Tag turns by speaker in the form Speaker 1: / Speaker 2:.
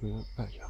Speaker 1: 学败家，